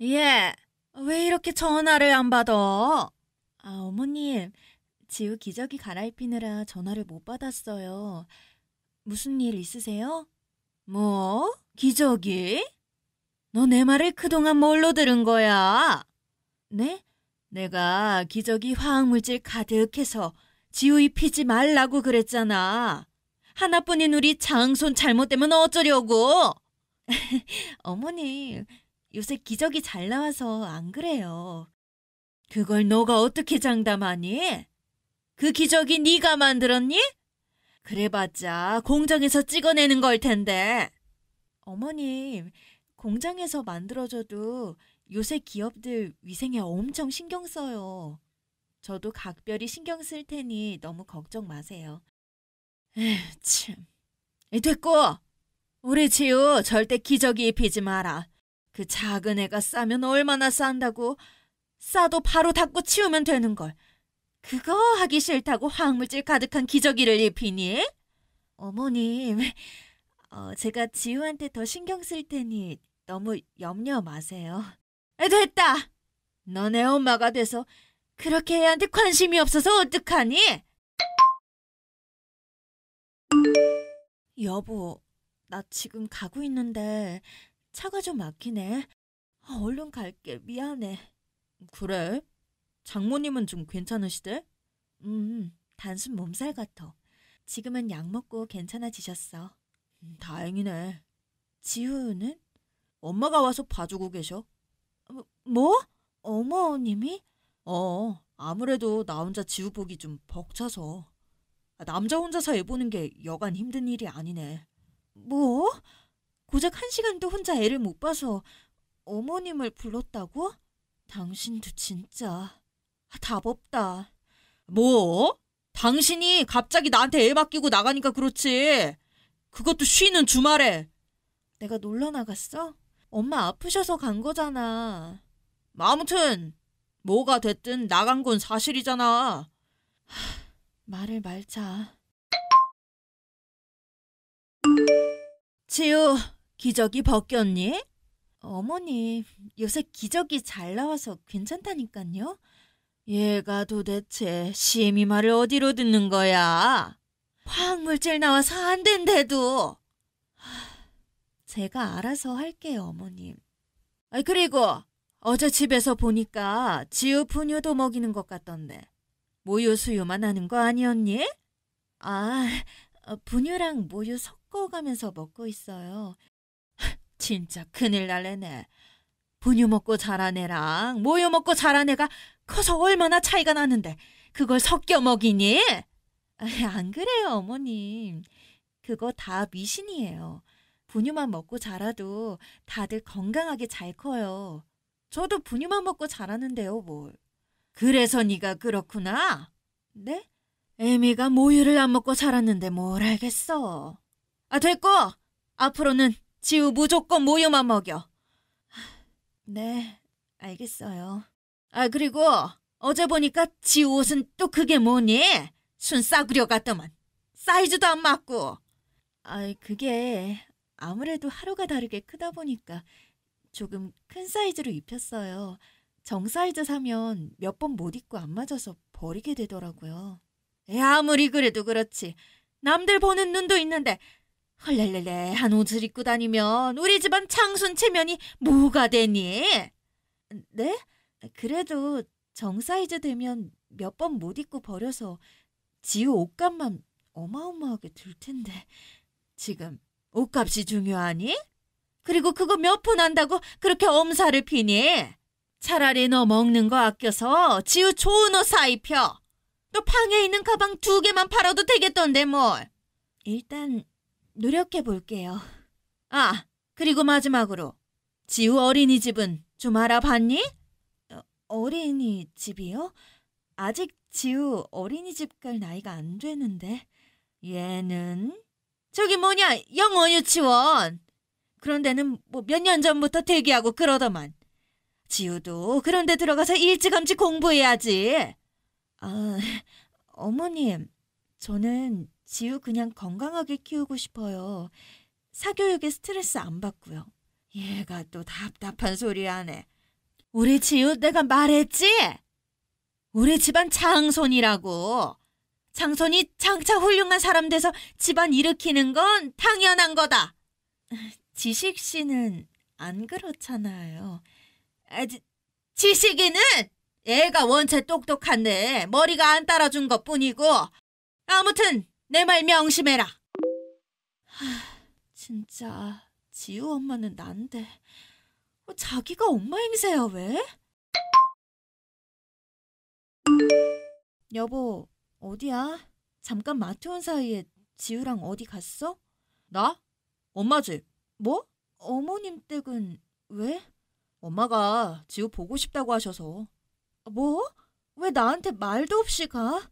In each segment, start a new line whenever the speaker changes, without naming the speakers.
예, 왜 이렇게 전화를 안 받아? 아, 어머님, 지우 기저귀 갈아입히느라 전화를 못 받았어요. 무슨 일 있으세요? 뭐? 기저귀? 너 내 말을 그동안 뭘로 들은 거야? 네? 내가 기저귀 화학물질 가득해서 지우 입히지 말라고 그랬잖아. 하나뿐인 우리 장손 잘못되면 어쩌려고? 어머님, 요새 기저귀 잘 나와서 안 그래요. 그걸 너가 어떻게 장담하니? 그 기저귀 네가 만들었니? 그래봤자 공장에서 찍어내는 걸 텐데. 어머님, 공장에서 만들어줘도 요새 기업들 위생에 엄청 신경 써요. 저도 각별히 신경 쓸 테니 너무 걱정 마세요. 참. 됐고, 우리 지우 절대 기저귀 입히지 마라. 그 작은 애가 싸면 얼마나 싼다고. 싸도 바로 닦고 치우면 되는 걸. 그거 하기 싫다고 화학물질 가득한 기저귀를 입히니? 어머님, 어, 제가 지우한테 더 신경 쓸 테니 너무 염려 마세요. 됐다! 너네 엄마가 돼서 그렇게 애한테 관심이 없어서 어떡하니? 여보, 나 지금 가고 있는데 차가 좀 막히네. 아, 얼른 갈게. 미안해. 그래? 장모님은 좀 괜찮으시대? 음, 단순 몸살 같아. 지금은 약 먹고 괜찮아지셨어. 음, 다행이네. 지우는? 엄마가 와서 봐주고 계셔. 뭐? 뭐? 어머님이? 어, 아무래도 나 혼자 지우 보기 좀 벅차서. 아, 남자 혼자서 애 보는 게 여간 힘든 일이 아니네. 뭐? 고작 한 시간도 혼자 애를 못 봐서 어머님을 불렀다고? 당신도 진짜 답 없다. 뭐? 당신이 갑자기 나한테 애 맡기고 나가니까 그렇지. 그것도 쉬는 주말에. 내가 놀러 나갔어? 엄마 아프셔서 간 거잖아. 아무튼 뭐가 됐든 나간 건 사실이잖아. 하, 말을 말자. 지우, 기저귀 벗겼니? 어머니, 요새 기저귀 잘 나와서 괜찮다니까요. 얘가 도대체 시엠이 말을 어디로 듣는 거야? 화학물질 나와서 안 된대도. 제가 알아서 할게요, 어머님. 아, 그리고 어제 집에서 보니까 지우 분유도 먹이는 것 같던데. 모유 수유만 하는 거 아니었니? 아, 어, 분유랑 모유 섞어가면서 먹고 있어요. 진짜 큰일 날래네. 분유 먹고 자란 애랑 모유 먹고 자란 애가 커서 얼마나 차이가 나는데 그걸 섞여 먹이니? 안 그래요, 어머님. 그거 다 미신이에요. 분유만 먹고 자라도 다들 건강하게 잘 커요. 저도 분유만 먹고 자라는데요, 뭘. 그래서 네가 그렇구나? 네? 애미가 모유를 안 먹고 자랐는데 뭘 알겠어. 아, 됐고! 앞으로는 지우 무조건 모유만 먹여. 네, 알겠어요. 아, 그리고 어제 보니까 지우 옷은 또 그게 뭐니? 순 싸구려 같더만. 사이즈도 안 맞고. 아, 그게 아무래도 하루가 다르게 크다 보니까 조금 큰 사이즈로 입혔어요. 정 사이즈 사면 몇 번 못 입고 안 맞아서 버리게 되더라고요. 에, 아무리 그래도 그렇지. 남들 보는 눈도 있는데 헐렐렐레한 옷을 입고 다니면 우리 집안 창순 체면이 뭐가 되니? 네? 그래도 정 사이즈 되면 몇 번 못 입고 버려서 지우 옷값만 어마어마하게 들 텐데 지금 옷값이 중요하니? 그리고 그거 몇 푼 한다고 그렇게 엄살을 피니? 차라리 너 먹는 거 아껴서 지우 좋은 옷 사 입혀. 또 방에 있는 가방 두 개만 팔아도 되겠던데 뭘. 일단 노력해 볼게요. 아, 그리고 마지막으로 지우 어린이집은 좀 알아봤니? 어, 어린이집이요? 아직 지우 어린이집 갈 나이가 안 되는데 얘는 저기 뭐냐 영어 유치원 그런 데는 뭐 몇 년 전부터 대기하고 그러더만 지우도 그런 데 들어가서 일찌감치 공부해야지 아 어머님 저는 지우 그냥 건강하게 키우고 싶어요. 사교육에 스트레스 안 받고요. 얘가 또 답답한 소리 하네. 우리 지우 내가 말했지? 우리 집안 장손이라고. 장손이 장차 훌륭한 사람 돼서 집안 일으키는 건 당연한 거다. 지식 씨는 안 그렇잖아요. 아, 지, 지식이는 애가 원체 똑똑한데 머리가 안 따라준 것 뿐이고 아무튼 내 말 명심해라. 하, 진짜 지우 엄마는 난데 어, 자기가 엄마 행세야 왜? 여보 어디야? 잠깐 마트 온 사이에 지우랑 어디 갔어? 나? 엄마 집. 뭐? 어머님 댁은 왜? 엄마가 지우 보고 싶다고 하셔서. 뭐? 왜 나한테 말도 없이 가?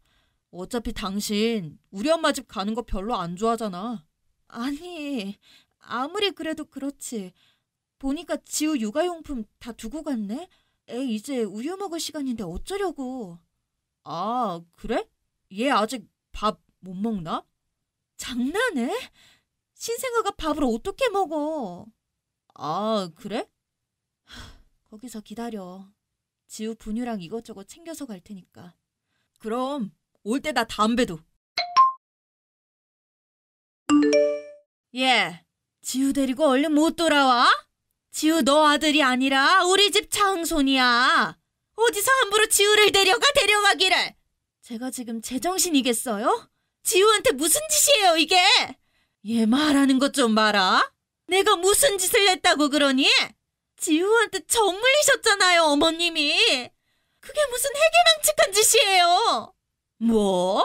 어차피 당신 우리 엄마 집 가는 거 별로 안 좋아하잖아. 아니, 아무리 그래도 그렇지. 보니까 지우 육아용품 다 두고 갔네? 애 이제 우유 먹을 시간인데 어쩌려고. 아, 그래? 얘 아직 밥 못 먹나? 장난해? 신생아가 밥을 어떻게 먹어? 아, 그래? 거기서 기다려. 지우 분유랑 이것저것 챙겨서 갈 테니까. 그럼 올 때 나 담배도. 예, 지우 데리고 얼른 못 돌아와? 지우 너 아들이 아니라 우리 집 장손이야. 어디서 함부로 지우를 데려가 데려가기를. 제가 지금 제정신이겠어요? 지우한테 무슨 짓이에요 이게? 얘 말하는 것 좀 봐라. 내가 무슨 짓을 했다고 그러니? 지우한테 정 물리셨잖아요, 어머님이. 그게 무슨 해괴망측한 짓이에요. 뭐?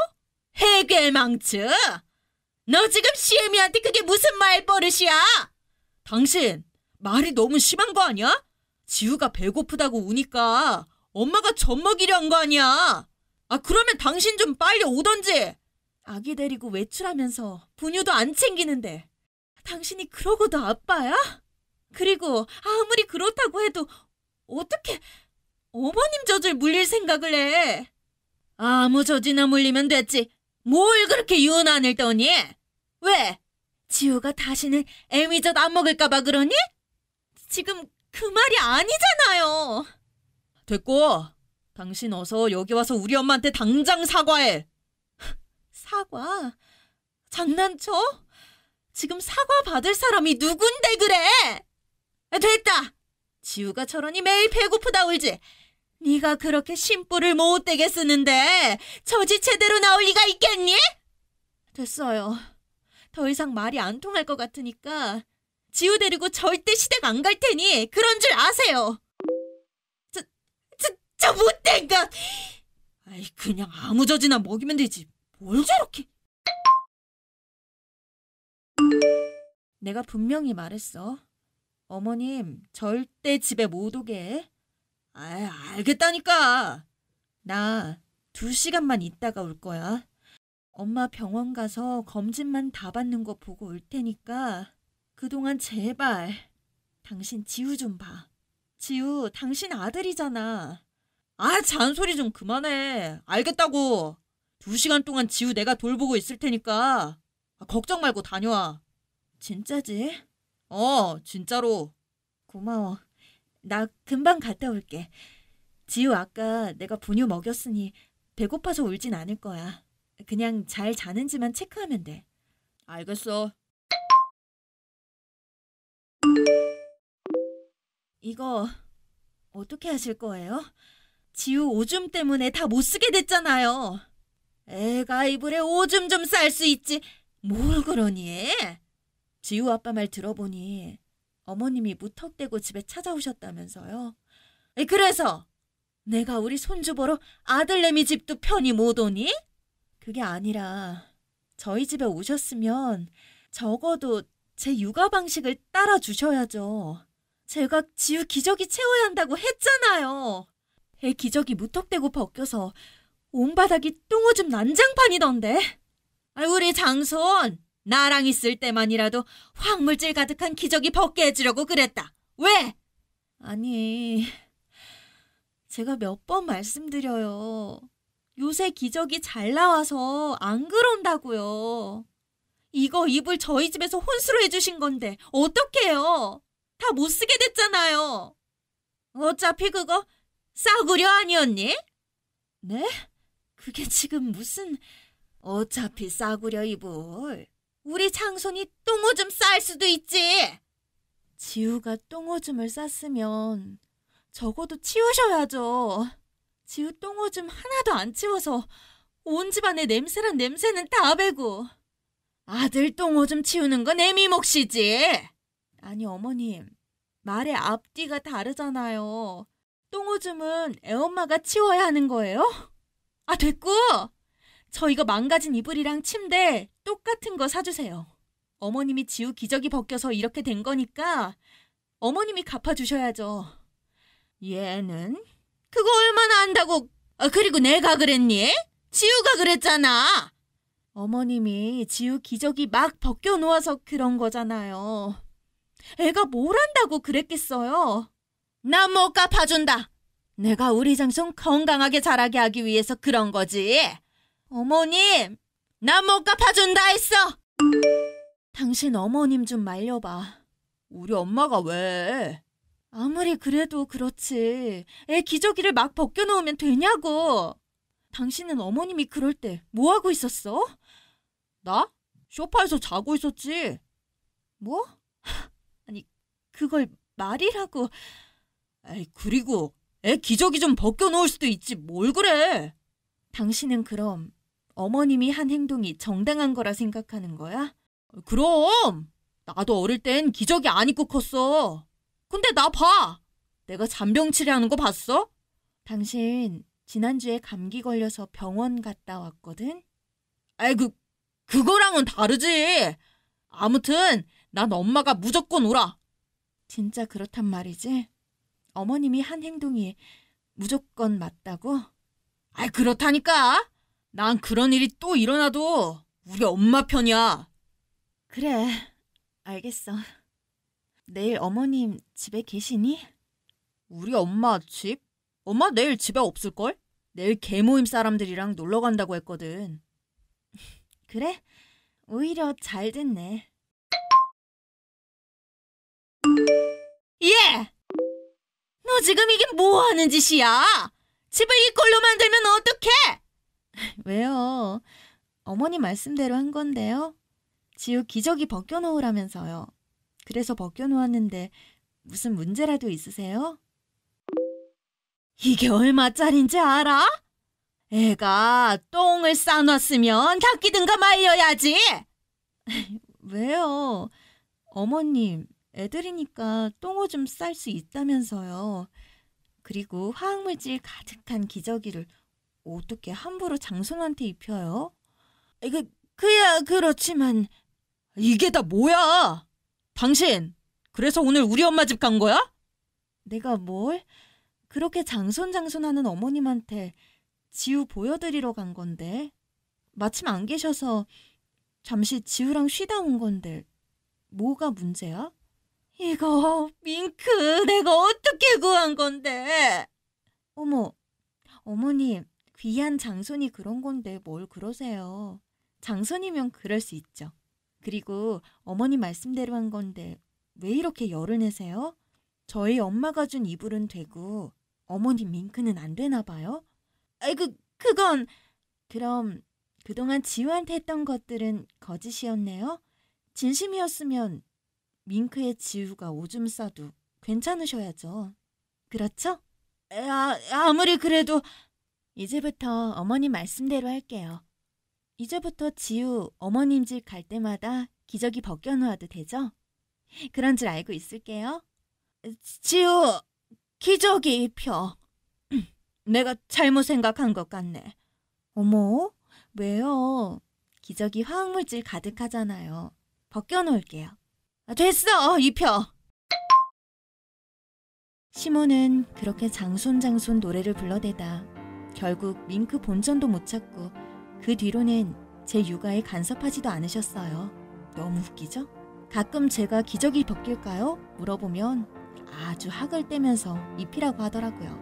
해괴망측? 너 지금 시애미한테 그게 무슨 말버릇이야? 당신, 말이 너무 심한 거 아니야? 지우가 배고프다고 우니까 엄마가 젖 먹이려 한 거 아니야? 아, 그러면 당신 좀 빨리 오던지! 아기 데리고 외출하면서 분유도 안 챙기는데 당신이 그러고도 아빠야? 그리고 아무리 그렇다고 해도 어떻게 어머님 젖을 물릴 생각을 해? 아무 젖이나 물리면 됐지. 뭘 그렇게 유난을 떠니? 왜? 지우가 다시는 애미 젖 안 먹을까봐 그러니? 지금 그 말이 아니잖아요. 됐고, 당신 어서 여기 와서 우리 엄마한테 당장 사과해. 사과? 장난쳐? 지금 사과 받을 사람이 누군데 그래? 아, 됐다. 지우가 저러니 매일 배고프다 울지. 네가 그렇게 심부를 못되게 쓰는데 저지 제대로 나올 리가 있겠니? 됐어요. 더 이상 말이 안 통할 것 같으니까 지우 데리고 절대 시댁 안 갈 테니 그런 줄 아세요. 저, 저, 저 못된 것! 아이, 그냥 아무 젖이나 먹이면 되지. 뭘 저렇게. 내가 분명히 말했어. 어머님, 절대 집에 못 오게 해. 아, 알겠다니까. 나 두 시간만 있다가 올 거야. 엄마 병원 가서 검진만 다 받는 거 보고 올 테니까 그동안 제발 당신 지우 좀 봐. 지우, 당신 아들이잖아. 아, 잔소리 좀 그만해. 알겠다고. 두 시간 동안 지우 내가 돌보고 있을 테니까 아, 걱정 말고 다녀와. 진짜지? 어, 진짜로. 고마워. 나 금방 갔다 올게. 지우 아까 내가 분유 먹였으니 배고파서 울진 않을 거야. 그냥 잘 자는지만 체크하면 돼. 알겠어. 이거 어떻게 하실 거예요? 지우 오줌 때문에 다 못 쓰게 됐잖아요. 애가 이불에 오줌 좀 쌀 수 있지. 뭘 그러니? 지우 아빠 말 들어보니 어머님이 무턱대고 집에 찾아오셨다면서요. 그래서 내가 우리 손주 보러 아들내미 집도 편히 못 오니? 그게 아니라 저희 집에 오셨으면 적어도 제 육아 방식을 따라 주셔야죠. 제가 지우 기저귀 채워야 한다고 했잖아요. 애 기저귀 무턱대고 벗겨서 온 바닥이 똥오줌 난장판이던데. 우리 장손 나랑 있을 때만이라도 황물질 가득한 기저귀 벗게 해주려고 그랬다. 왜? 아니, 제가 몇 번 말씀드려요. 요새 기저귀 잘 나와서 안 그런다고요. 이거 이불 저희 집에서 혼수로 해주신 건데 어떡해요? 다 못 쓰게 됐잖아요. 어차피 그거 싸구려 아니었니? 네? 그게 지금 무슨 어차피 싸구려 이불. 우리 장손이 똥오줌 쌀 수도 있지. 지우가 똥오줌을 쌌으면 적어도 치우셔야죠. 지우 똥오줌 하나도 안 치워서 온 집안의 냄새란 냄새는 다 배고. 아들 똥오줌 치우는 건 애미 몫이지. 아니 어머님 말의 앞뒤가 다르잖아요. 똥오줌은 애엄마가 치워야 하는 거예요? 아 됐고 저 이거 망가진 이불이랑 침대 똑같은 거 사주세요. 어머님이 지우 기저귀 벗겨서 이렇게 된 거니까 어머님이 갚아주셔야죠. 얘는 그거 얼마나 안다고 아, 그리고 내가 그랬니? 지우가 그랬잖아. 어머님이 지우 기저귀 막 벗겨 놓아서 그런 거잖아요. 애가 뭘 한다고 그랬겠어요? 나 못 갚아준다. 내가 우리 장손 건강하게 자라게 하기 위해서 그런 거지. 어머님, 나못 갚아준다 했어. 당신 어머님 좀 말려봐. 우리 엄마가 왜? 아무리 그래도 그렇지. 애 기저귀를 막 벗겨놓으면 되냐고. 당신은 어머님이 그럴 때 뭐 하고 있었어? 나? 소파에서 자고 있었지. 뭐? 아니, 그걸 말이라고. 에이, 그리고 애 기저귀 좀 벗겨놓을 수도 있지. 뭘 그래? 당신은 그럼 어머님이 한 행동이 정당한 거라 생각하는 거야? 그럼! 나도 어릴 땐 기저귀 안 입고 컸어. 근데 나 봐! 내가 잔병 치레 하는 거 봤어? 당신 지난주에 감기 걸려서 병원 갔다 왔거든? 아이, 그, 그거랑은 다르지! 아무튼, 난 엄마가 무조건 오라! 진짜 그렇단 말이지? 어머님이 한 행동이 무조건 맞다고? 아이, 그렇다니까! 난 그런 일이 또 일어나도 우리 엄마 편이야. 그래, 알겠어. 내일 어머님 집에 계시니? 우리 엄마 집? 엄마 내일 집에 없을걸? 내일 개모임 사람들이랑 놀러 간다고 했거든. 그래? 오히려 잘 됐네. 예! 너 지금 이게 뭐 하는 짓이야? 집을 이꼴로 만들면 어떡해? 왜요? 어머니 말씀대로 한 건데요. 지우 기저귀 벗겨놓으라면서요. 그래서 벗겨놓았는데 무슨 문제라도 있으세요? 이게 얼마짜린지 알아? 애가 똥을 싸놨으면 닦이든가 말려야지. 왜요? 어머님, 애들이니까 똥오줌 쌀수 있다면서요. 그리고 화학물질 가득한 기저귀를 어떻게 함부로 장손한테 입혀요? 그, 그야 그렇지만 이게 다 뭐야? 당신 그래서 오늘 우리 엄마 집 간 거야? 내가 뭘? 그렇게 장손 장손하는 어머님한테 지우 보여드리러 간 건데 마침 안 계셔서 잠시 지우랑 쉬다 온 건데 뭐가 문제야? 이거 밍크 내가 어떻게 구한 건데? 어머, 어머님 귀한 장손이 그런 건데 뭘 그러세요? 장손이면 그럴 수 있죠. 그리고 어머님 말씀대로 한 건데 왜 이렇게 열을 내세요? 저희 엄마가 준 이불은 되고 어머님 밍크는 안 되나 봐요? 아이 그 그건 그럼 그동안 지우한테 했던 것들은 거짓이었네요. 진심이었으면 밍크의 지우가 오줌 싸도 괜찮으셔야죠. 그렇죠? 아, 아무리 그래도 이제부터 어머님 말씀대로 할게요. 이제부터 지우 어머님 집 갈 때마다 기저귀 벗겨놓아도 되죠? 그런 줄 알고 있을게요. 지우, 기저귀 입혀. 내가 잘못 생각한 것 같네. 어머, 왜요? 기저귀 화학물질 가득하잖아요. 벗겨놓을게요. 아, 됐어, 입혀. 시모는 그렇게 장손장손 노래를 불러대다 결국 밍크 본전도 못 찾고 그 뒤로는 제 육아에 간섭하지도 않으셨어요. 너무 웃기죠? 가끔 제가 기저귀 벗길까요? 물어보면 아주 학을 떼면서 입히라고 하더라고요.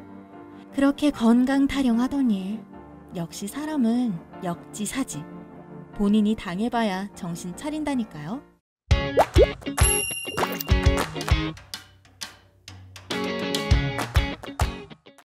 그렇게 건강 타령하더니 역시 사람은 역지사지. 본인이 당해봐야 정신 차린다니까요.